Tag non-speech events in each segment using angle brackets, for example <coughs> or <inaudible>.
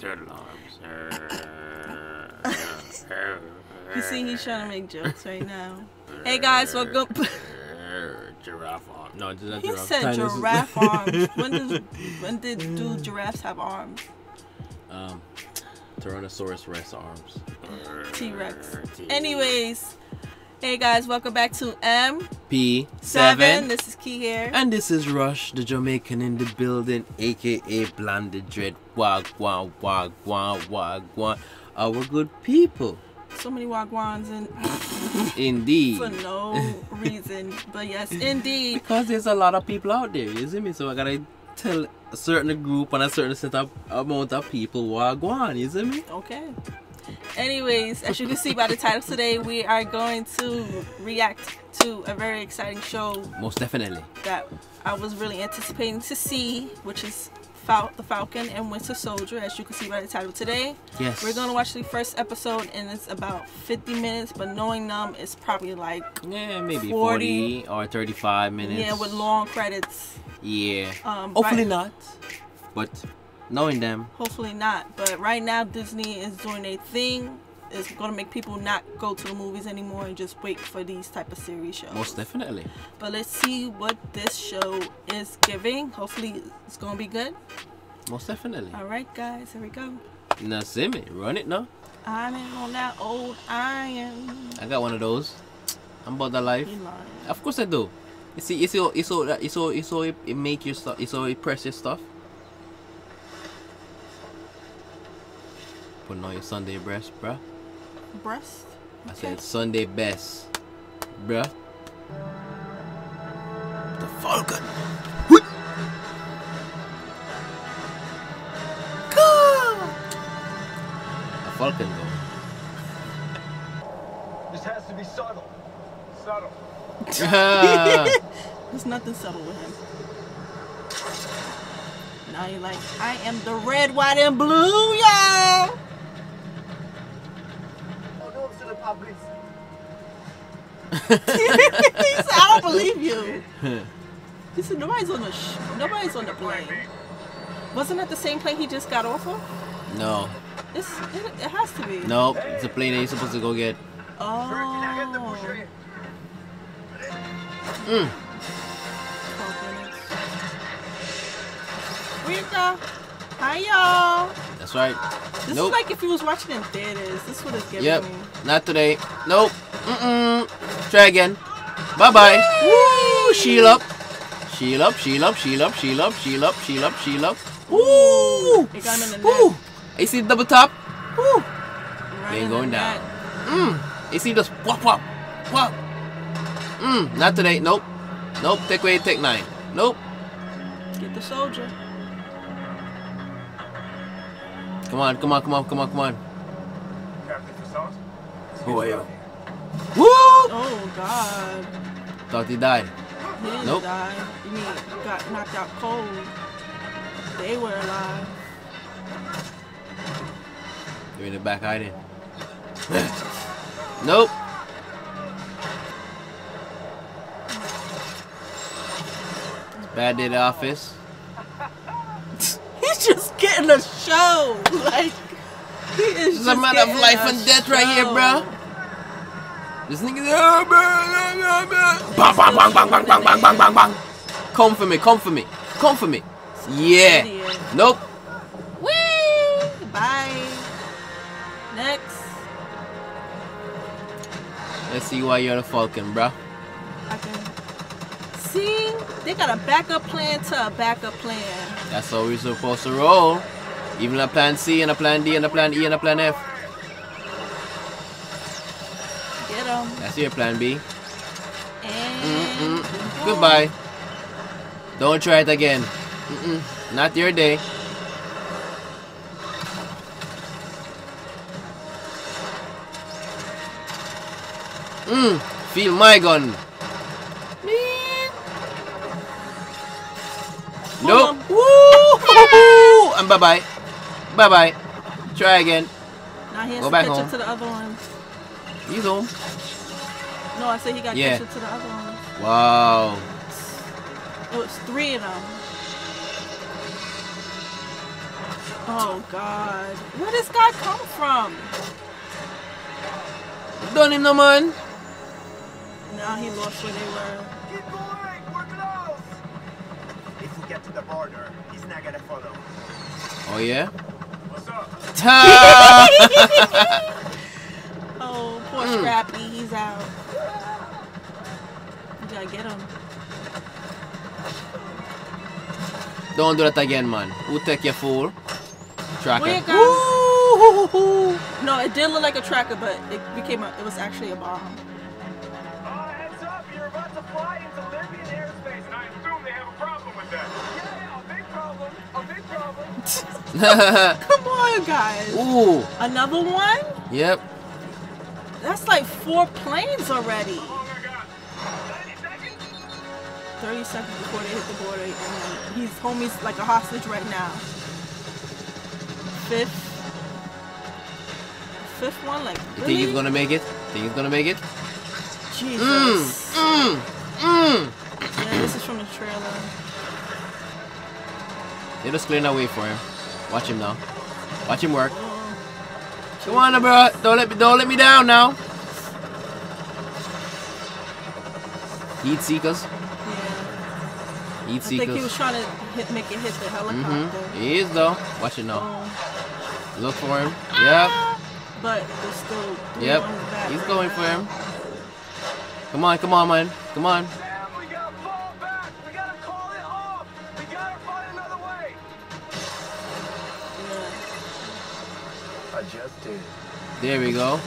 Turtle arms. You see, he's trying to make jokes right now. <laughs> Hey guys, welcome. <laughs> giraffe arm. No, just not He giraffe. said Dinosaur. giraffe <laughs> arms. When does when did do giraffes have arms? Um, Tyrannosaurus Rex arms. T Rex. Anyways, hey guys, welcome back to M P Seven. This is Key here. And this is Rush, the Jamaican in the building, aka Blonded Dread. Wag, wag, wag, wag, wag, wag. Our good people. So many wagwans and <laughs> Indeed. for no reason, but yes, indeed. Because there's a lot of people out there, you see me? So I gotta tell a certain group and a certain set of amount of people wagwan, you see me? Okay. Anyways, as you can see by the title today, we are going to react to a very exciting show Most definitely. that I was really anticipating to see, which is Fal- The Falcon and Winter Soldier, as you can see by the title today. Yes. We're going to watch the first episode, and it's about 50 minutes, but knowing them, it's probably like, Yeah, maybe 40. 40, or 35 minutes. yeah, with long credits. Yeah. Um, Hopefully right- not. But knowing them, Hopefully not. But right now, Disney is doing a thing. It's going to make people not go to the movies anymore and just wait for these type of series shows. most definitely. But let's see what this show is giving. Hopefully, it's going to be good. Most definitely. All right, guys, here we go. Now see me, run it now. I'm in on that old iron. I got one of those. I'm about that life. Of course I do. You see, it's see, it's saw it's you it's saw it, it make your stuff, you saw it press your stuff. Putting on your Sunday best, bruh. Breast? I said Sunday best, bruh. The Falcon. A Falcon go. This has to be subtle. Subtle. <laughs> There's nothing subtle with him. Now you're like, I am the red, white, and blue, y'all. <laughs> said, I don't believe you. <laughs> He said, nobody's on the sh- nobody's on the plane. Wasn't that the same plane he just got off of? no, It's, it, it has to be. no, it's a plane that you're supposed to go get. Oh. Mm. Go? Hi, y'all. That's right. This Nope. is like if you was watching in theaters. This would have given Yep. me. Not today. Nope. Mm-mm. Try again. Bye bye. Woo! Shield up. Shield up, shield up, shield up, shield up, shield up, shield up, shield up. Woo! It got him in the Woo! neck. You see the double top? Woo! Right ain't going down. neck. Mm. You see just whop whop. Whop. Mm. Not today. Nope. Nope. Take away, take nine. Nope. Get the soldier. Come on, come on, come on, come on, come on. Captain Toussaint? Who are you? Woo! Oh God. Thought he died. He didn't Nope. die. You mean got knocked out cold? They were alive. You're in the back hiding. <laughs> nope. Bad day at the office. <laughs> He's just getting a show. Like he is. It's a matter of life and death right here, bro. This nigga, oh, bang, bang, bang, bang, bang, bang, bang, bang, bang, bang. Come for me, come for me, come for me. Yeah. Nope. Whee! Bye. Next. Let's see why you're the Falcon, bro. See they got a backup plan to a backup plan. That's how we're supposed to roll. Even a plan C and a plan D and a plan E and a plan F. Get them. That's your plan B. And Mm-mm. Goodbye. Don't try it again. Mm-mm. Not your day. Mm. Feel my gun. Nope. Woo! And bye bye. Bye bye. Try again. Now he has Go to back catch home. up to the other ones. He's home. No, I said he got to Yeah. catch up to the other ones. Wow. It was three of them. Oh God. Where this guy come from? Done him no man. Now he lost where they were. Keep going! We're close! If we get to the border, he's not gonna follow. Oh yeah? What's <laughs> up? Oh, poor Mm. Scrappy, he's out. You gotta get him. Don't do that again, man. Who take your fool? Tracker. Where you. No, it did look like a tracker, but it became a. It was actually a bomb. Uh, heads up! You're about to fly into Libyan airspace, and I assume they have a problem with that. Yeah, a big problem. A big problem. <laughs> On, guys. Ooh. Another one? Yep. That's like four planes already. How long I got? 90 seconds? 30 seconds before they hit the border, and then he's homie's like a hostage right now. Fifth. Fifth one, like You think he's gonna make it? Think he's gonna make it? Jesus. Mmm. Mmm. Mmm. Yeah, this is from the trailer. They're just clearing that way for him. Watch him now. Watch him work. Come on, bro. Don't let me. Don't let me down now. Heat seekers. yeah. Heat I think he was trying to hit, make it hit the helicopter. Mm-hmm. He is though. Watch it now. Oh. Look for him. Yep. But there's still Yep. on his back He's right going now. for him. Come on, come on, man. Come on. There we go.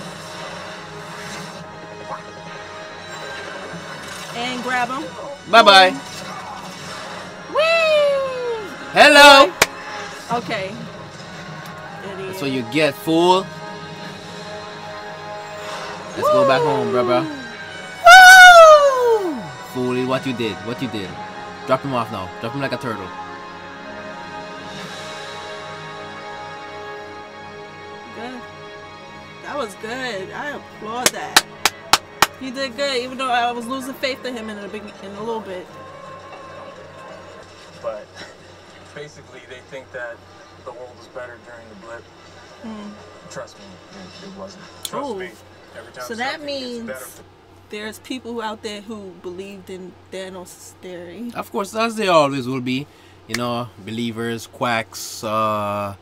And grab him. Bye bye. Hello. Okay. That's what you get, fool. Let's go back home, brother. Woo! Fool, what you did. What you did. Drop him off now. Drop him like a turtle. Was good. I applaud that. He did good, even though I was losing faith in him in a big, in a little bit. But basically, they think that the world was better during the blip. Hmm. Trust me, it, it wasn't. Trust Oh. me. Every time So that means there's people out there who believed in Thanos' theory. Of course, as they always will be. You know, believers, quacks, uh,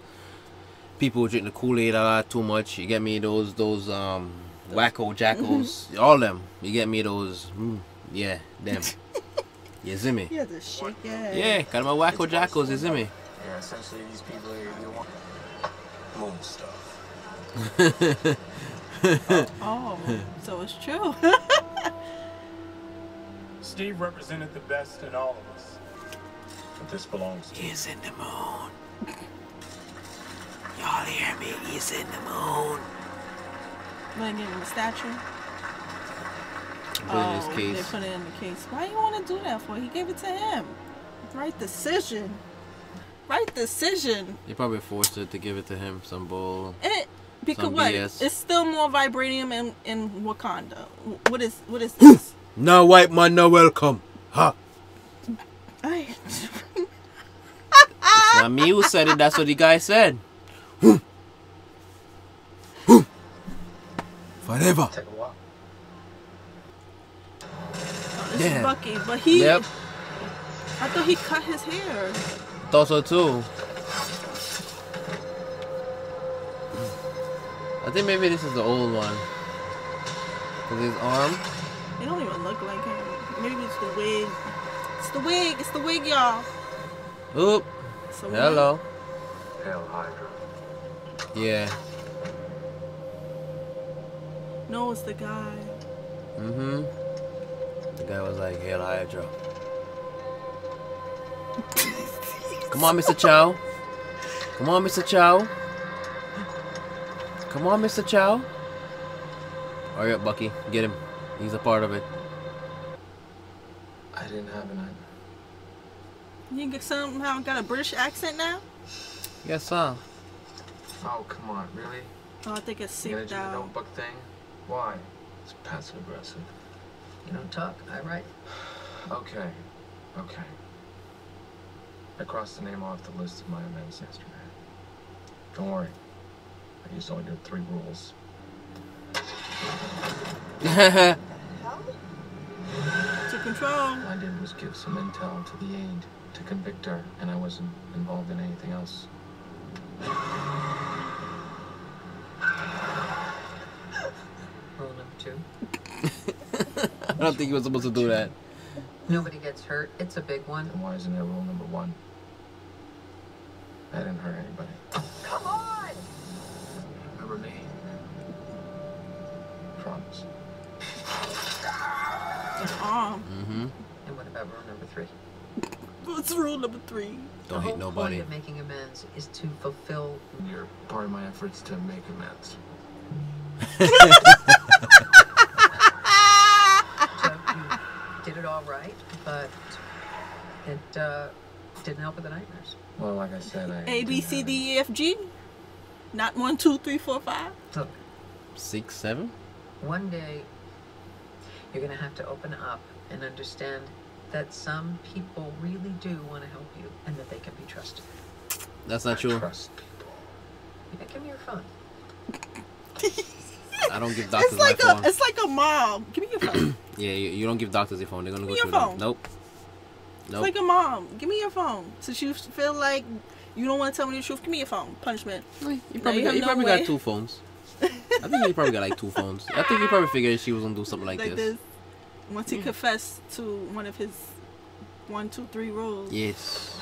people who drink the Kool-Aid a lot too much. You get me? Those, those, um, wacko jackals. <laughs> All them. You get me? Those, mm, yeah, them. <laughs> you see me? He had to shake. Yeah, kind of my wacko jackals, you see me? yeah, essentially, these people they, they want moon stuff. <laughs> Oh, so it's true. Steve represented the best in all of us. But this belongs to He's in the moon. Y'all hear me? He's in the moon. Wanna give him a statue? Put it in his oh, case. they put it in the case. Why you want to do that for? He gave it to him. Right decision. Right decision. They probably forced her to give it to him. Some bull. It because Some what? BS. It's still more vibranium in, in Wakanda. What is what is this? No white man, no welcome. Ha. <laughs> I, Not me who said it. That's what the guy said. <gasps> Forever. Take a walk. this Yeah. is Bucky, but he. Yep. I thought he cut his hair. Thought so too. I think maybe this is the old one. Cause his arm. It don't even look like him. Maybe it's the wig. It's the wig. It's the wig, y'all. Oop. It's the wig. Hello. Hail Hydra. Yeah. No, it's the guy. Mm-hmm. The guy was like, Hail Hydra. Come on, Mr. Chow. Come on, Mr. Chow. Come on, Mr. Chow. Hurry up, Bucky. Get him. He's a part of it. I didn't have an idea. You somehow got a British accent now? Yes, sir. Oh, come on, really? Oh, I think it's You gonna do the notebook thing? Why? It's passive aggressive. You don't talk, I write. Okay, okay. I crossed the name off the list of my amends yesterday. Don't worry. I used only your three rules. <laughs> To control. All I did was give some intel to the aide to convict her, and I wasn't involved in anything else. Rule number two. I don't think he was supposed to do that. Nobody gets hurt. It's a big one. And why isn't there rule number one? I didn't hurt anybody. Come on! Remember me? Promise. Um, Mm-hmm. And what about rule number three? what's rule number three? Don't the hate whole nobody. point of making amends is to fulfill. You're part of my efforts to make amends. <laughs> <laughs> So you did it all right, but it uh, didn't help with the nightmares. Well, like I said, I. A B didn't C have D E F G. Not one, two, three, four, five. Look, Six, seven? one day you're going to have to open up and understand that some people really do want to help you and that they can be trusted. That's not true. Trust people. Yeah, give me your phone. I don't give <laughs> doctors It's like my a, phone. it's like a mom. Give me your phone. <clears throat> Yeah, you, you don't give doctors your phone. They're gonna Give go me through your them. phone. Nope. It's like a mom. Give me your phone. Since you feel like you don't want to tell me the truth, give me your phone. Punishment. You probably, you got, have you no probably way. got two phones. <laughs> I think he probably got like two phones. I think he probably figured she was gonna do something like, Like, this. this. Once he hmm. confessed to one of his one, two, three rules. Yes.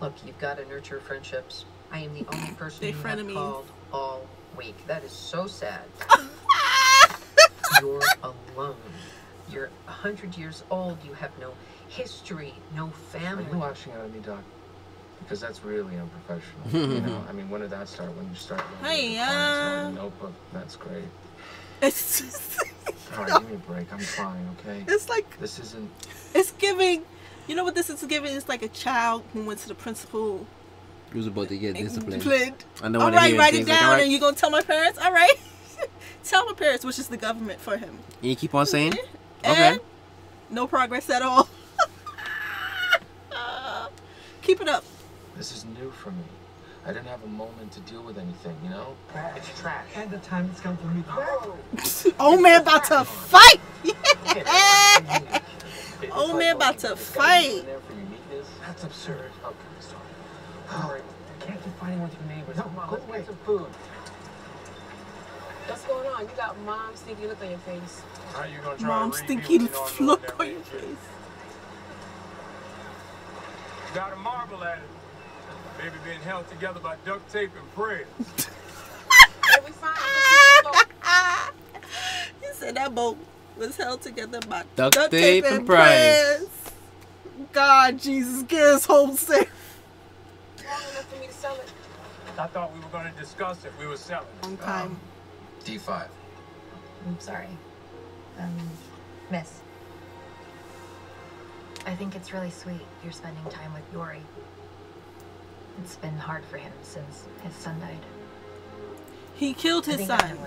Look, you've got to nurture friendships. I am the <coughs> only person They you have frenemies. called all week. That is so sad. <laughs> You're alone. You're a hundred years old. You have no history, no Are family. you lashing out at me, Doc? Because that's really unprofessional. <laughs> you know, I mean, when did that start? When you start writing Hey, your clients uh, a notebook? That's great. It's just, <laughs> All right, give me a break. I'm fine, okay? it's like This isn't. it's giving. You know what this is giving? It's like a child who went to the principal He was about to get disciplined. disciplined. And then All when right, write it things like, down, all right, and you gonna tell my parents. All right, <laughs> tell my parents, which is the government for him. you keep on saying, And okay. no progress at all. <laughs> Keep it up. This is new for me. I didn't have a moment to deal with anything, you know? It's trash. And the time has come for me to <laughs> Old man about to fight. It's <laughs> Old man about to for this guy fight. in there for uniqueness. That's absurd. Okay, sorry. All right. Can't keep fighting with your neighbors. No, Come on, go let's away. get some food. What's going on? You got mom stinky look on your face. How you gonna try Mom, to stinky people you know look on your read face. You gotta marvel at it. Maybe being held together by duct tape and prayers. <laughs> Hey, we fine. Just He <laughs> said that boat was held together by Duct tape and prize. prayers. God, Jesus, get us home safe. long enough for me to sell it. I thought we were gonna discuss if we were selling. it. Long time. Um, D5. I'm sorry. Um, miss. I think it's really sweet you're spending time with Yori. It's been hard for him since his son died. He killed his son.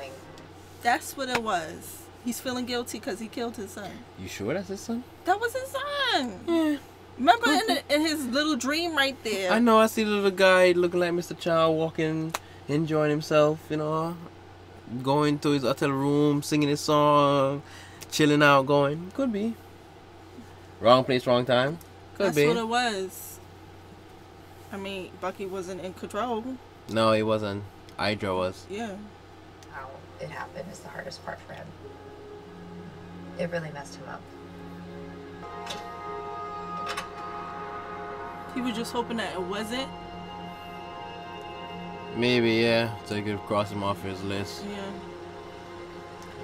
That's what it was. He's feeling guilty because he killed his son. You sure that's his son? That was his son. Yeah. Remember in, the, in his little dream right there? I know. I see the little guy looking like Mr. Child walking, enjoying himself. You know, going to his hotel room, singing his song, chilling out, going. Could be. Wrong place, wrong time. Could That's be. That's what it was. I mean, Bucky wasn't in control. No, he wasn't. Hydra was. Yeah. How it happened is the hardest part for him. It really messed him up. He was just hoping that it wasn't. Maybe, yeah. So he could cross him off his list. Yeah.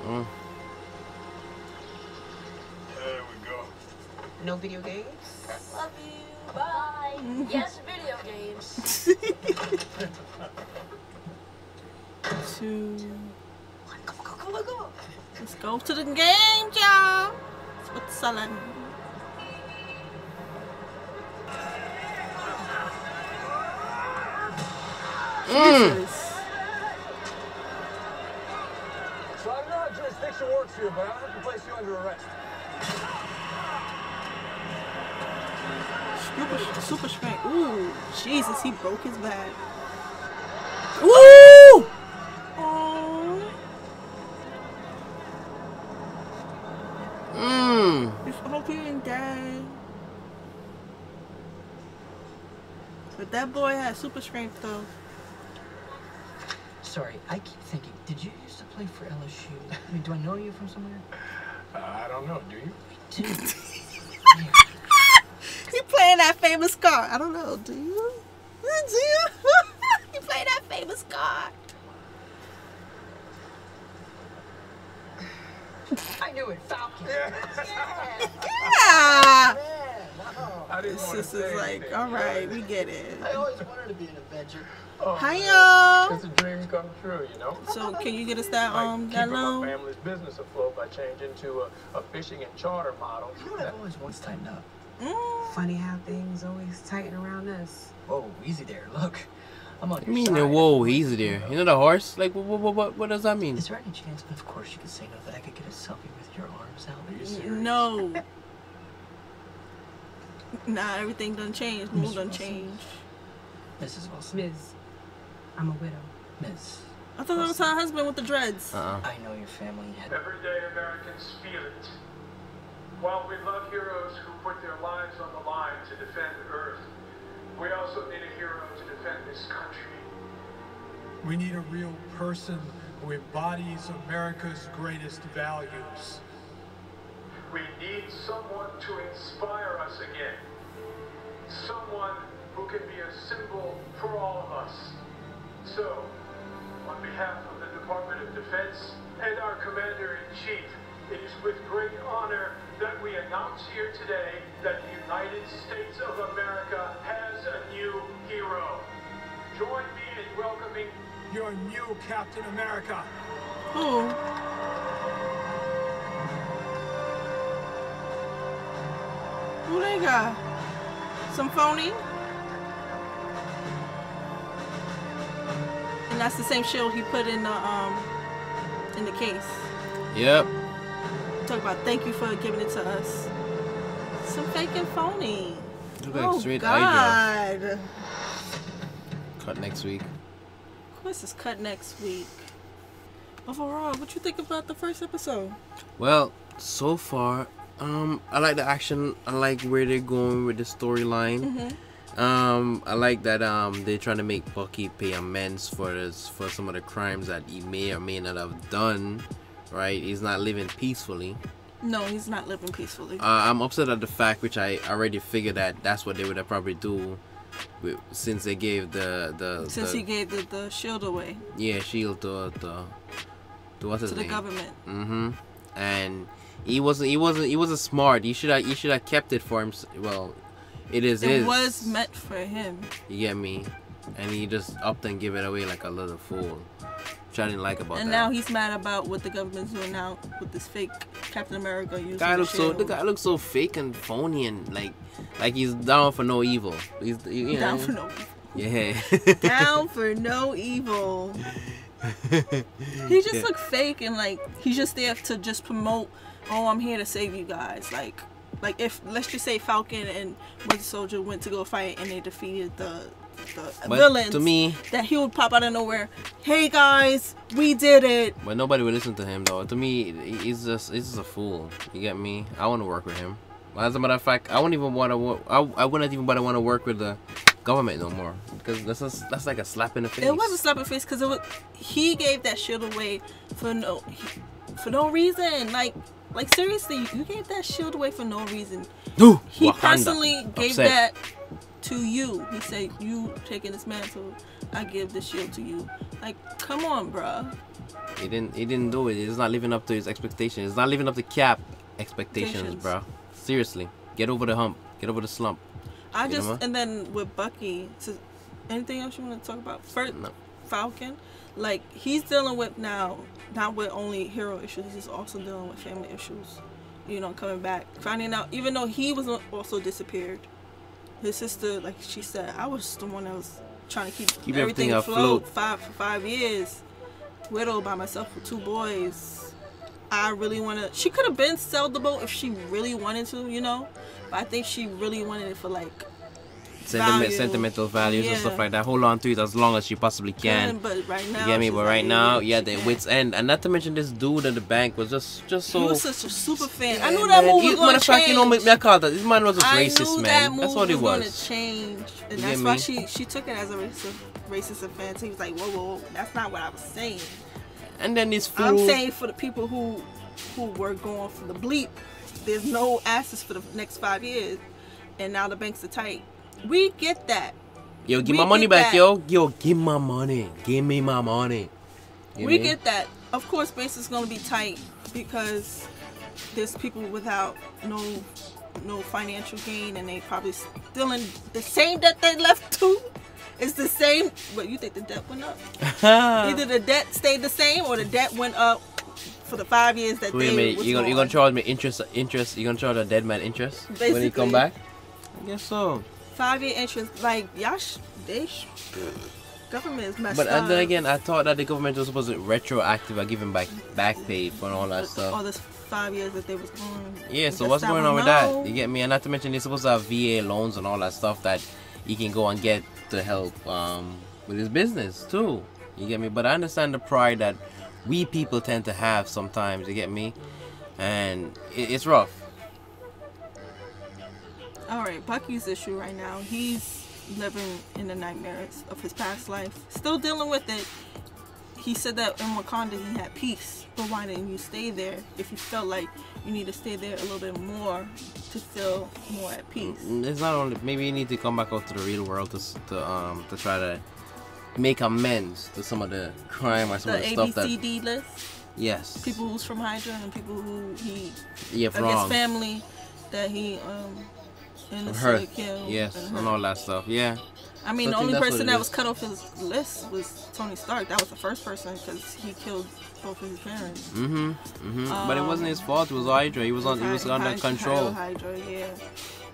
Mm. There we go. No video games? Love you. Bye. <laughs> yes, video games. Two. Come on, come on, come on. Let's go to the game, y'all. That's what's selling. Jesus. So I don't know how jurisdiction works here, but I'll have to place you under arrest. Super, super strength. Ooh, Jesus, he broke his back. Woo! Oh, Mmm. I hope he dead. But that boy had super strength though. Sorry, I keep thinking, did you used to play for LSU? I mean, do I know you from somewhere? Uh, I don't know, do you? Dude. <laughs> He playing that famous card. I don't know. Do you? <laughs> Do you? <laughs> he playing that famous card. I knew it, Falcon. Yeah. I didn't This want to is like, all right, we get it. I always wanted to be an Avenger. Oh, Hi, man. y'all. It's a dream come true, you know? So can you get us that Like um that keeping my family's business afloat by changing to a, a fishing and charter model. You know what I've always wanted to tighten up? Mm. Funny how things always tighten around us. Whoa, easy there. Look, I'm on I your mean, side. whoa, easy there. You know the horse? Like, what, what, what, what does that mean? Is there any chance, but of course you could say no, that I could get a selfie with your arms out? Are you? No. <laughs> Nah, everything done changed. Mood Miss done Wilson. changed. Mrs. Wilson. Ms. I'm a widow. Miss. I thought that was her husband with the dreads. Uh-uh. I know your family had. Everyday Americans feel it. While we love heroes who put their lives on the line to defend Earth, we also need a hero to defend this country. We need a real person who embodies America's greatest values. We need someone to inspire us again. Someone who can be a symbol for all of us. So, on behalf of the Department of Defense and our Commander-in-Chief, it is with great honor that we announce here today that the United States of America has a new hero. Join me in welcoming Your new Captain America. Who? Who they got? Some phony? And that's the same shield he put in the um in the case. Yep. Talk about thank you for giving it to us. Some fake and phony. Look like oh straight eye God. Cut next week. Of course, it's cut next week. Overall, what you think about the first episode? Well, so far, um, I like the action. I like where they're going with the storyline. Mm-hmm. Um, I like that um they're trying to make Bucky pay amends for this for some of the crimes that he may or may not have done. Right? He's not living peacefully. No, he's not living peacefully. Uh, I'm upset at the fact, which I already figured that that's what they would have probably do, with, since they gave the the, Since the he gave the, the shield away yeah shield to the to what's his to the name? government. Mm-hmm. And he wasn't. He wasn't. He wasn't smart. He should have. He should have kept it for him. Well, it is It his. was meant for him. You get me? And he just upped and give it away like a little fool. Which I didn't like about and that. now he's mad about what the government's doing now with this fake Captain America using guy the looks so. The guy looks so fake and phony and like, like he's down for no evil. He's you know, Down for no Evil. Yeah. <laughs> down for no evil. <laughs> He just looked fake and like he's just there to just promote. Oh, I'm here to save you guys. Like, like if let's just say Falcon and Winter Soldier went to go fight and they defeated the the But villains. to me- that he would pop out of nowhere. Hey guys, we did it. But nobody would listen to him though. To me, he's just he's just a fool. You get me? I want to work with him. As a matter of fact, I wouldn't even want to. I, I wouldn't even want to work with the government no more because that's that's like a slap in the face. It was a slap in the face because it was he gave that shit away for no for no reason. Like like seriously, you gave that shield away for no reason. Ooh, He Wakanda. personally gave Upset. that to you. He said, "You taking this mantle, I give the shield to you." Like, come on, bruh. He didn't. He didn't do it. He's not living up to his expectations. He's not living up to cap expectations, bro. Seriously, get over the hump. Get over the slump. I You just and then with Bucky. So, anything else you want to talk about? First, No. Falcon. Like he's dealing with now, not with only hero issues. He's also dealing with family issues. You know, coming back, finding out. Even though he was also disappeared, his sister, like she said, I was the one that was trying to keep, Keep everything, everything afloat. afloat. Five for five years, widow by myself with two boys. I really want to. She could have been sold the boat if she really wanted to, you know. But I think she really wanted it for like sentiment, sentimental values and stuff like that. Hold on to it as long as you possibly can. But right now, you get me? But right yeah, now, yeah, the wits end, and not to mention this dude at the bank was just, just so. he was such a super fan. I Yeah, knew that man. movie was gonna matter of fact, change. you know, me a call that this man was just I racist, knew man. that movie That's what it was. was. Gonna change, and that's why me? she she took it as a racist racist offense. He was like, whoa, whoa, whoa, that's not what I was saying. And then this fool. I'm saying for the people who who were going for the blip, there's no assets for the next five years, and now the banks are tight. We get that. Yo, give we my money back, that. yo. Yo, give my money. Give me my money. You we me? get that. Of course, base is gonna be tight because there's people without no no financial gain, and they probably still in the same debt they left <laughs> to. It's the same. But you think the debt went up? <laughs> Either the debt stayed the same or the debt went up for the five years that Wait they a minute, you gonna you gonna charge me interest interest? You gonna charge a dead man interest when he come back? I guess so. Five year interest. Like y'all, sh- they sh- government is messed But up. and then again, I thought that the government was supposed to retroactive or giving back back pay for all that stuff. all this five years that they was gone. Yeah, so what's going on with that? You get me? And not to mention they're supposed to have VA loans and all that stuff that you can go and get to help um, with his business too. You get me? But I understand the pride that we people tend to have sometimes. You get me? And it, it's rough. All right, Bucky's issue right now. He's living in the nightmares of his past life, still dealing with it. He said that in Wakanda he had peace, but why didn't you stay there if you felt like you need to stay there a little bit more to feel more at peace? It's not only maybe you need to come back out to the real world to to um to try to make amends to some of the crime or some The of the stuff that ABCD list, yes people who's from Hydra and people who he, yeah of his family, that he um hurt killed. yes and and all that stuff yeah I mean, So the I only person that was cut off his list was Tony Stark. That was the first person because he killed both of his parents. mm-hmm mm-hmm but it wasn't his Um, fault it was Hydra he was on he was under control Hydra, yeah.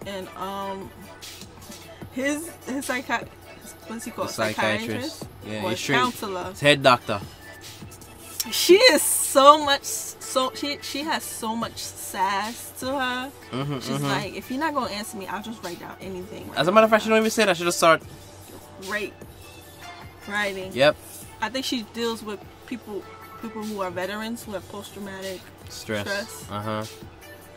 And um, his his psychi- what's he the called? psychiatrist yeah or counselor. his head doctor She is so much. So she she has so much sass to her. Mhm, She's mhm. like, if you're not gonna answer me, I'll just write down anything. as a matter of fact she don't even say that she just start Right. Writing. yep I think she deals with people people who are veterans who have post traumatic stress, Stress. uh-huh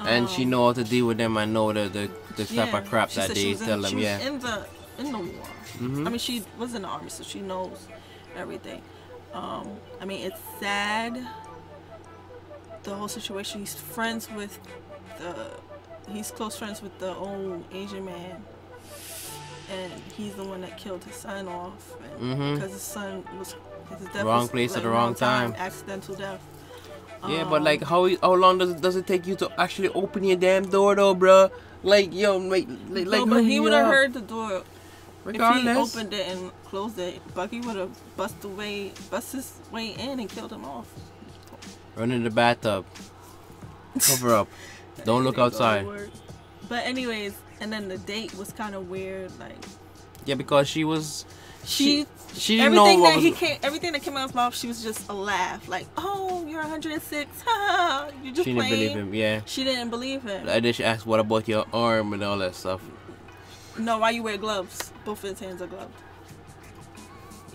and she Um, know how to deal with them I know the the, the type of crap that they tell she them was yeah in the in the war. Mhm. I mean, she was in the army, so she knows everything. Um, I mean, it's sad. The whole situation. He's friends with the. He's close friends with the old Asian man, and he's the one that killed his son off. Mhm. Because his son was his death Wrong was, place at the wrong time. Accidental death. Yeah, but Um, like, how how long does it, does it take you to actually open your damn door, though, bro? Like, yo, like, like, no, but he would have heard the door. Regardless. If he opened it and closed it, Bucky would have bust away, bust his way in and killed him off. Run in the bathtub. Cover up. Don't look outside. But anyways, and then the date was kind of weird. Like Yeah, because she was. she, she didn't know everything what that was. he came, everything that came out of his mouth, she was just a laugh. Like, oh, you're 106. <laughs> Ha, you just She didn't playing. believe him. Yeah. She didn't believe him. And then she asked, "What about your arm and all that stuff?" No, why you wear gloves? Both of his hands are gloved.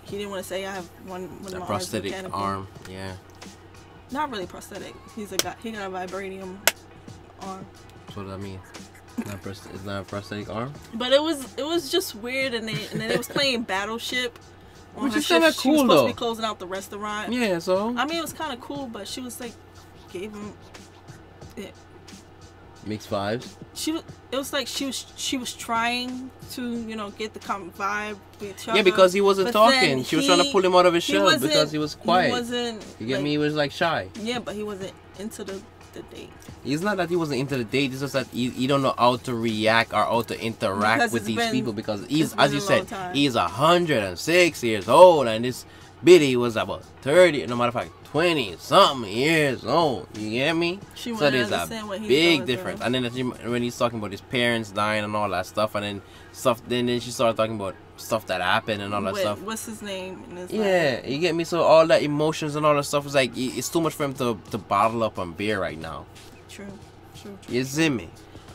He didn't want to say I have one. one of my prosthetic arm. Yeah. Not really prosthetic. He's a guy. He got a vibranium arm. That's what I mean. Not it's not a prosthetic arm. But it was it was just weird, and they and then they was playing Battleship. on Which is kinda shift. She was cool, supposed though. to be closing out the restaurant. Yeah, so I mean, it was kind of cool, but she was like, gave him. It, mixed vibes. she was. It was like she was she was trying to you know get the common vibe Yeah, because he wasn't talking. She was trying to pull him out of his shell because he was quiet. He wasn't. You get like- me? He was like shy. Yeah, but he wasn't into the the date. It's not that he wasn't into the date. It's just that he, he don't know how to react or how to interact Because with these been- people because he's, as you said, time. he's a hundred and six years old, and this biddy was about thirty, no matter of fact, twenty something years old. You get me? She so there's a what big difference. through. And then you- when he's talking about his parents dying and all that stuff, and then stuff, then then she started talking about stuff that happened and all that With- stuff. What's his name? It's Yeah, like- you get me. So all that emotions and all that stuff is like it's too much for him to to bottle up on beer right now. True. True. true. You see me?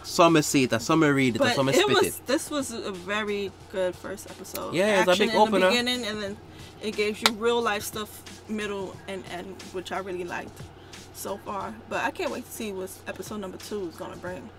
some say it, uh, some read it, uh, But some it spit was it. this was a very good first episode. Yeah, it's a big in opener. the beginning, and then it gives you real life stuff, middle and end, which I really liked so far. But I can't wait to see what episode number two is gonna bring.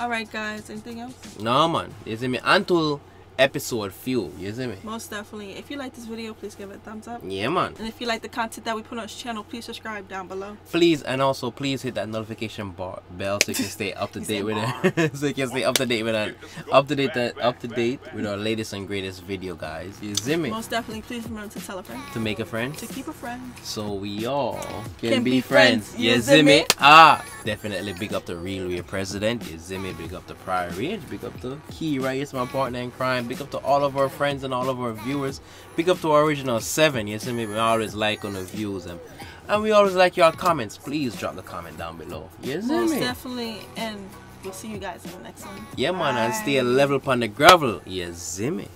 All right, guys. Anything else? No man, see me? Until episode few, you see me? Most definitely. If you like this video, please give it a thumbs up. Yeah man. And if you like the content that we put on this channel, please subscribe down below. Please and also please hit that notification bar bell so you can stay up to <laughs> date with it. <laughs> so you can stay up to date with it. Up to date up to date with our latest and greatest video guys. You see me? Most definitely, please remember to tell a friend. To make a friend. To keep a friend. So we all can, Can be, be friends. friends. You You see me? Ah, definitely big up the real real president. You see me? Big up the prior range. Big up the key right. It's my partner in crime. Big up to all of our friends and all of our viewers. Big up to our original seven. You see me? We always like on the views and and we always like your comments. Please drop the comment down below. You see Most me? definitely. And we'll see you guys in the next one. Yeah man, and stay Bye. level upon the gravel. You see me?